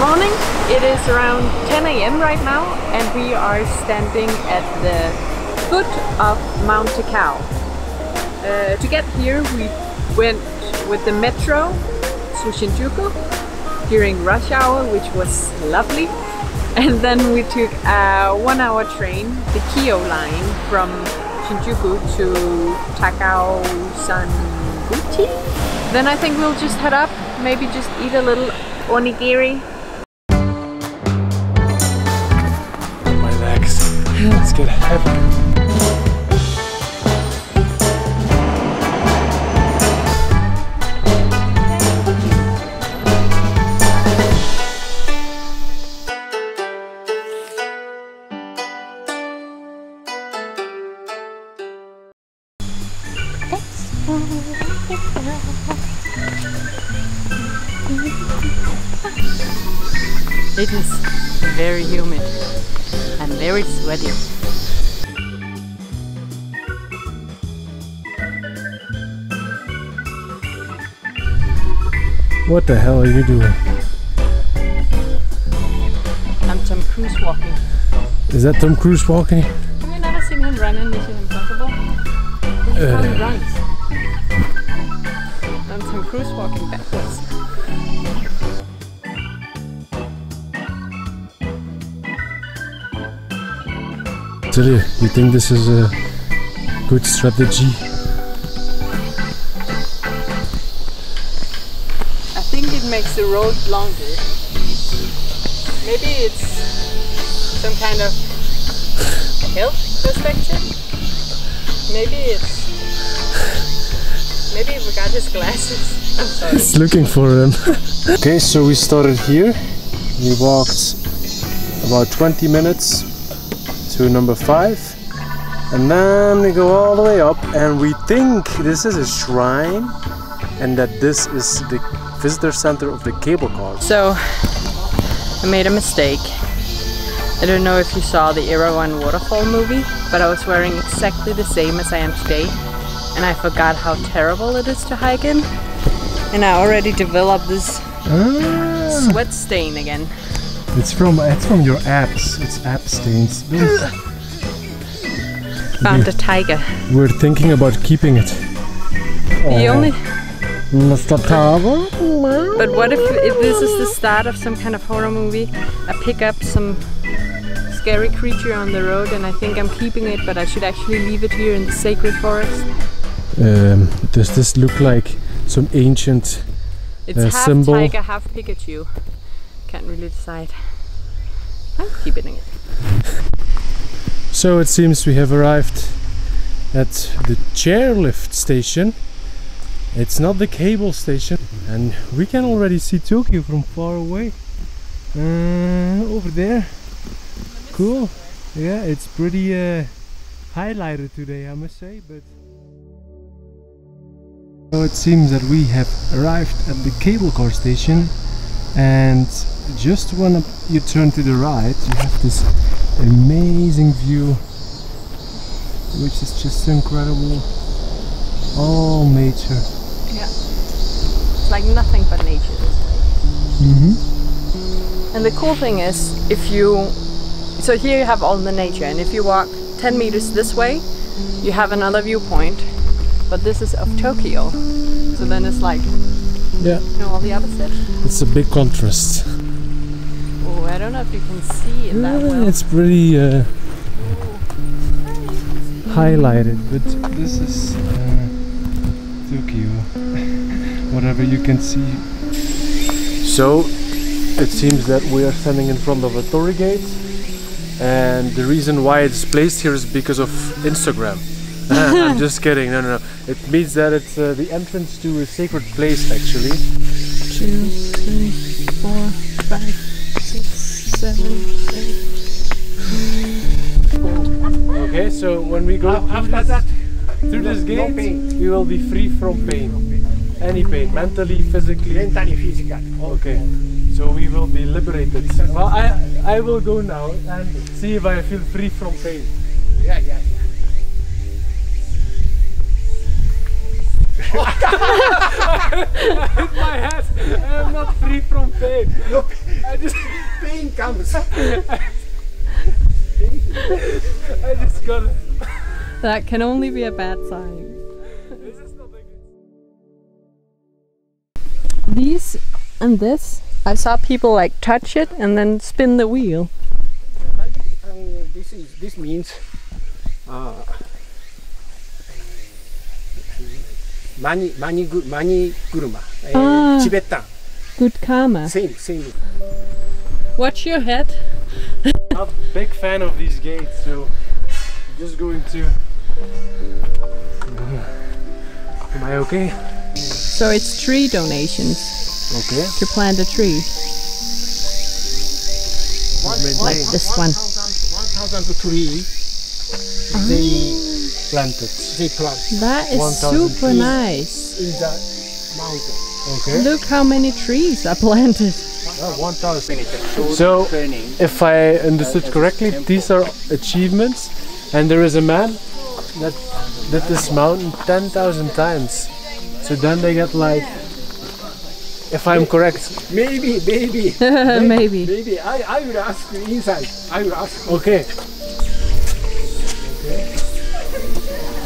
morning. It is around 10 a.m. right now and we are standing at the foot of Mount Takao. Uh, to get here we went with the metro to Shinjuku during rush hour which was lovely and then we took a one hour train, the Keio line from Shinjuku to Takao Sanguchi. Then I think we'll just head up, maybe just eat a little onigiri Let's get heavy. It is very humid and very sweaty. What the hell are you doing? I'm Tom Cruise walking. Is that Tom Cruise walking? Have you never seen him run in Mission Impossible? This is how he Uh. runs. I'm Tom Cruise walking backwards. Silly, you think this is a good strategy? I think it makes the road longer. Maybe it's some kind of health perspective. Maybe it's maybe he forgot his glasses. I'm sorry. It's looking for them. okay, so we started here. We walked about 20 minutes to number 5. And then we go all the way up and we think this is a shrine and that this is the visitor center of the cable car. So I made a mistake. I don't know if you saw the Erawan waterfall movie, but I was wearing exactly the same as I am today, and I forgot how terrible it is to hike in. And I already developed this Ah, sweat stain again. It's from it's from your abs. It's app stains. Found a tiger. We're thinking about keeping it. The only Mr. Tiger? But what if, if this is the start of some kind of horror movie? I pick up some scary creature on the road and I think I'm keeping it, but I should actually leave it here in the sacred forest. Um, does this look like some ancient? It's A half symbol. tiger, half Pikachu. Can't really decide. I'm keeping it. So it seems we have arrived at the chairlift station. It's not the cable station, and we can already see Tokyo from far away. Uh, over there. Cool. Yeah, it's pretty uh, highlighted today, I must say. But so it seems that we have arrived at the cable car station, and just when you turn to the right, you have this amazing view, which is just incredible. All nature. Yeah. It's like nothing but nature. Mm-hmm. And the cool thing is, if you. So here you have all the nature, and if you walk 10 meters this way, you have another viewpoint. But this is of Tokyo. So then it's like, Yeah, you all the opposite. it's a big contrast. Oh, I don't know if you can see it that Yeah, well. It's pretty uh, highlighted, but this is uh, Tokyo. Whatever you can see. So it seems that we are standing in front of a torii gate, and the reason why it's placed here is because of Instagram. I'm just kidding. No, no, no. It means that it's uh, the entrance to a sacred place, actually. Two, three, four, five, six, seven, eight. Okay, so when we go After that, through this gate, we will be free from pain. Any pain, mentally, physically. mentally, physical. Okay, so we will be liberated. Well, I I will go now and see if I feel free from pain. Yeah, yeah, yeah. My head, I am not free from pain. Look, I just pain comes. I just got it. That can only be a bad sign. These and this, I saw people like touch it and then spin the wheel. Um, this is this means uh, money money gu- money guruma. Uh, Ah. Tibetan. Good karma. Same same. Watch your head. I'm a big fan of these gates, so I'm just going to. Am I okay? So it's tree donations Okay. to plant a tree, like this one. One thousand to three. They Planted. they plant That is 1000 super nice. in the mountain. Okay. Look how many trees are planted. Oh, 1000. So, if I understood correctly, these are achievements, and there is a man that did this mountain 10,000 times. So then they get like, if I'm correct. Maybe maybe Maybe. maybe I I will ask you inside. I will ask. Okay.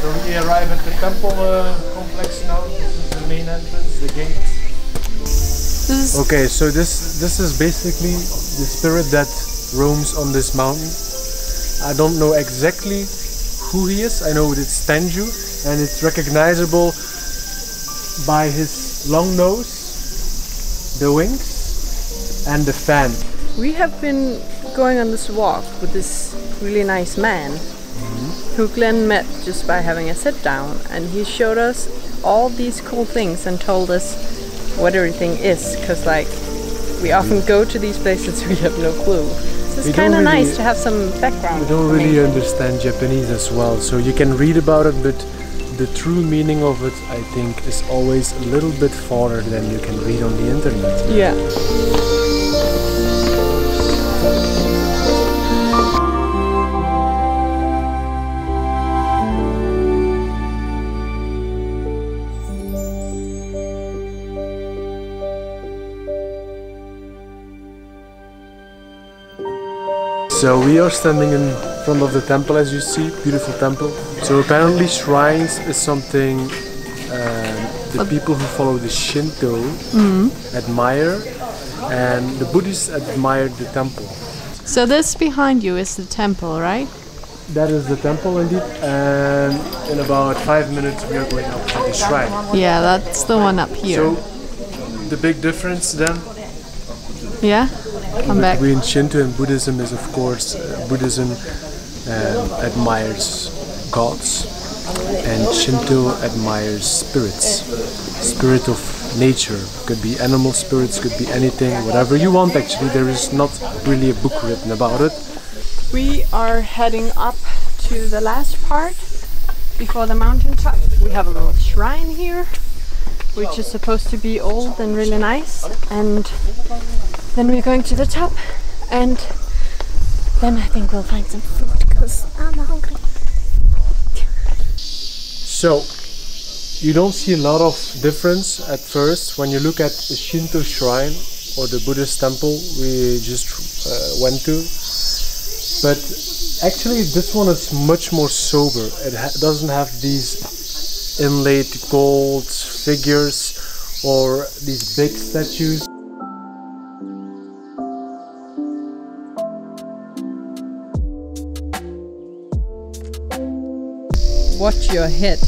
So we arrive at the temple uh, complex now. This is the main entrance, the gate. Okay, so this this is basically the spirit that roams on this mountain. I don't know exactly who he is. I know it's Tengu, and it's recognizable by his long nose, the wings, and the fan. We have been going on this walk with this really nice man who Glenn met just by having a sit down, and he showed us all these cool things and told us what everything is. Because, like, we often go to these places we have no clue. So it's kind of really- nice to have some background. We don't really understand Japanese as well, so you can read about it, but the true meaning of it, I think, is always a little bit farther than you can read on the internet. Yeah. So we are standing in front of the temple, as you see, beautiful temple. So apparently shrines is something um, the people who follow the Shinto admire, and the Buddhists admire the temple. So this behind you is the temple, right? That is the temple indeed, and in about five minutes we are going up to the shrine. Yeah, that's the one up here. So the big difference then yeah? Come back. between Shinto and Buddhism is, of course, uh, Buddhism um, admires gods, and Shinto admires spirits. Spirit of nature could be animal spirits, could be anything, whatever you want. Actually, there is not really a book written about it. We are heading up to the last part before the mountain top. We have a little shrine here, which is supposed to be old and really nice. And then we're going to the top, and then I think we'll find some food because I'm hungry. So, you don't see a lot of difference at first when you look at the Shinto shrine or the Buddhist temple we just uh, went to. But actually, this one is much more sober. It ha- doesn't have these inlaid gold figures or these big statues. Watch your head.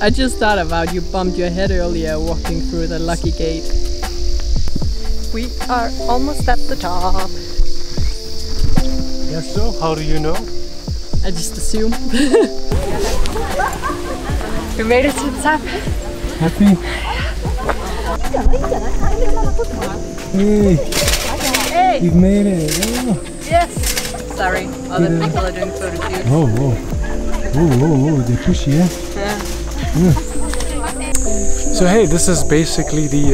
I just thought about you bumped your head earlier walking through the lucky gate. We are almost at the top. Yes, so how do you know? I just assume. we made it to the top. Happy? Hey, Hey! you've made it! Yes! Sorry, other people are doing photo shoots. Oh, whoa. Whoa, whoa, whoa, they're pushy, eh? Yeah. So hey, this is basically the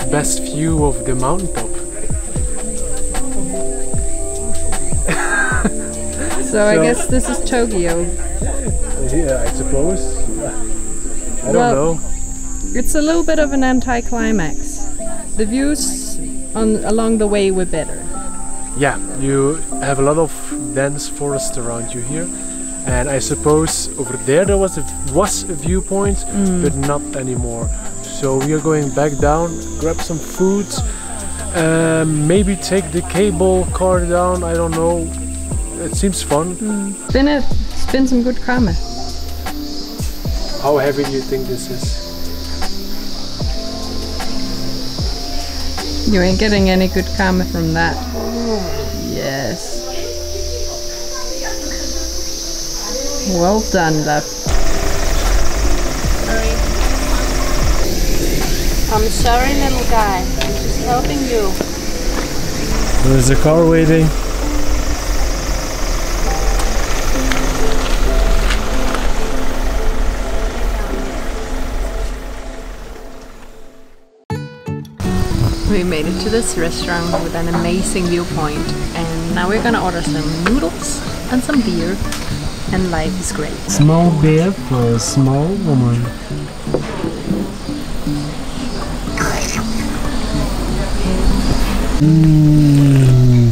uh, best view of the mountaintop. So I guess this is Tokyo. Yeah, I suppose. I don't Well- know. It's a little bit of an anticlimax. The views on along the way we're better. Yeah, you have a lot of dense forest around you here. And I suppose over there there was a, was a viewpoint, but not anymore. So we are going back down, grab some food, um, maybe take the cable car down. I don't know. It seems fun. Spin it. Spin some good karma. How heavy do you think this is? You ain't getting any good karma from that. Yes. Well done, love. Sorry. I'm sorry, little guy. I'm just helping you. There's a car waiting. We made it to this restaurant with an amazing viewpoint, and now we're gonna order some noodles and some beer, and life is great. Small beer for a small woman. Hmm.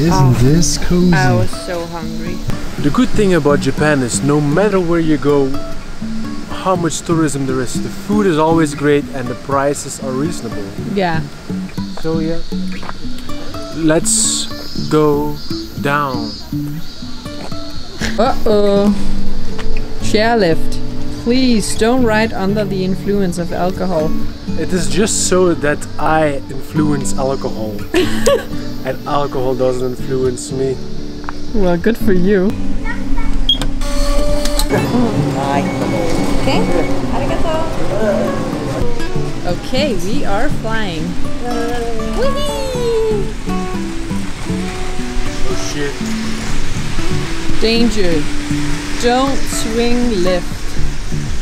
Isn't this cozy? I was so hungry. The good thing about Japan is no matter where you go, how much tourism there is, the food is always great and the prices are reasonable. Yeah. So yeah, let's go down. Uh oh. Chairlift. Please don't ride under the influence of alcohol. It is just so that I influence alcohol. and alcohol doesn't influence me. Well, good for you. Okay? Arigato. Okay, we are flying. Oh shit. Danger. Don't swing left.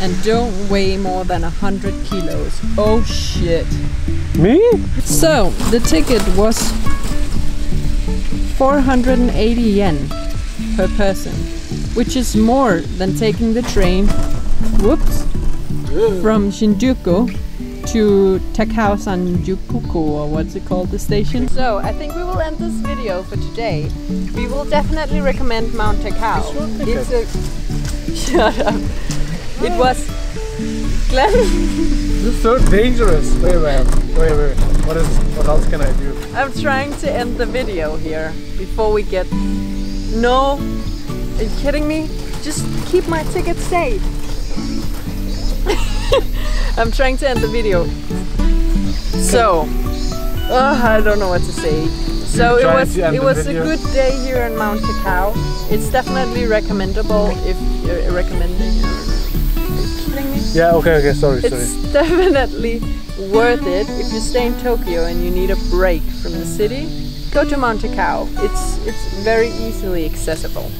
And don't weigh more than a hundred kilos. Oh shit. Me? So, the ticket was 480 yen per person, which is more than taking the train, whoops, from Shinjuku to Takao Sanjuku, or what's it called, the station. So, I think we will end this video for today. We will definitely recommend Mount Takao. It's a... Shut up. It was... Glenn... This is so dangerous. Wait, wait, wait, wait. What is? What else can I do? I'm trying to end the video here before we get. No, are you kidding me? Just keep my ticket safe. I'm trying to end the video. So, uh, I don't know what to say. So it was it was a good day here in Mount Takao. It's definitely recommendable if you're recommending. Are you kidding me? Yeah. Okay. Okay. Sorry. It's definitely worth it if you stay in Tokyo and you need a break from the city. Go to Mount Takao. It's it's very easily accessible,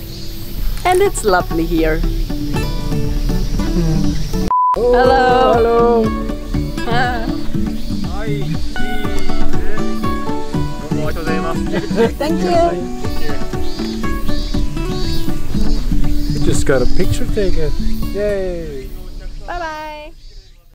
and it's lovely here. Hello. Hello. Thank you. We just got a picture taken. Yay.